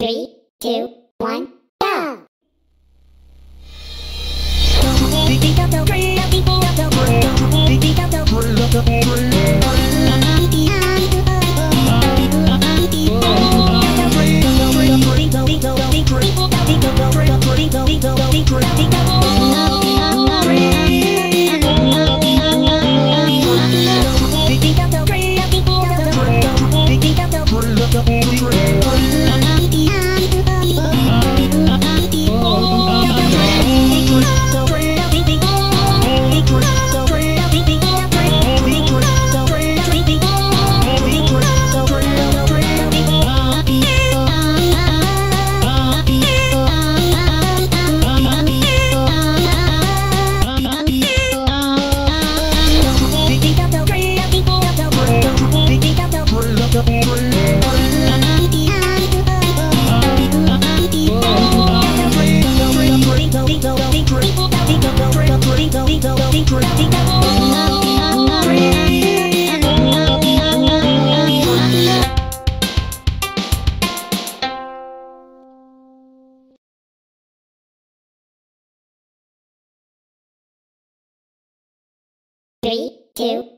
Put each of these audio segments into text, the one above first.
Three, two, one. Three, two,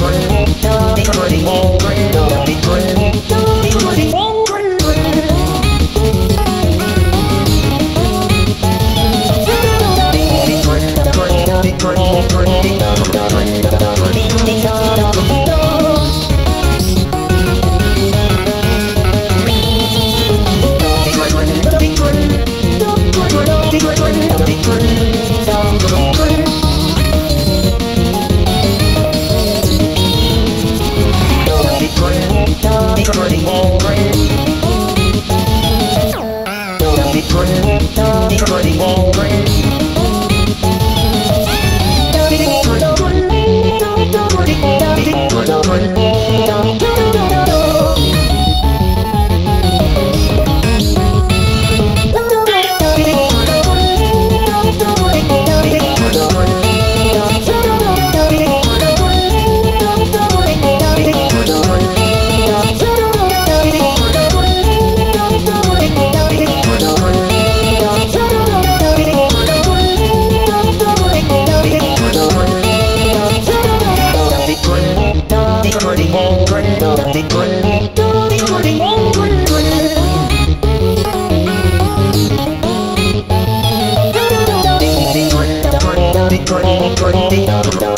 Jordan, Jordan, Jordan. Trinity, Trinity, Trinity.